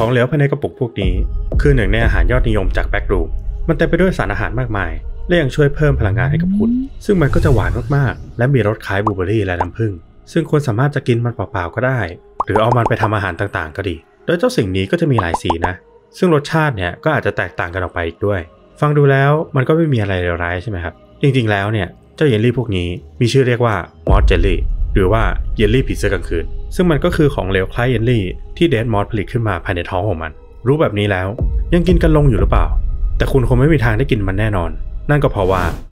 ของเหลวภายในกระปุกพวกนี้ คือหนึ่งในอาหารยอดนิยมจากแบ็กรูมมันเต็มไปด้วยสารอาหารมากมาย และยังช่วยเพิ่มพลังงานให้กับคุณ ซึ่งมันก็จะหวานมากๆ และมีรสคล้ายบลูเบอรี่และน้ำผึ้งซึ่งคุณสามารถจะกินมันเปล่าๆก็ได้ หรือเอามันไปทำอาหารต่างๆ ก็ดี โดยเจ้าสิ่งนี้ก็จะมีหลายสีนะ ซึ่งรสชาติเนี่ยก็อาจจะแตกต่างกันออกไปอีกด้วย ฟังดูแล้วมันก็ไม่มีอะไรเลวร้ายใช่ไหมครับ จริงๆแล้วเนี่ยเจ้าเยลลี่พวกนี้มีชื่อเรียกว่ามอสเจลลี่ หรือว่าเยลลี่ผีเสื้อกลางคืน ซึ่งมันก็คือของเหลวคล้ายเยลลี่ที่เดดมอสผลิตขึ้นมาภายในท้องของมัน รู้แบบนี้แล้วยังกินกันลงอยู่หรือเปล่า แต่คุณคงไม่มีทางได้กินมันแน่นอน นั่นก็เพราะว่า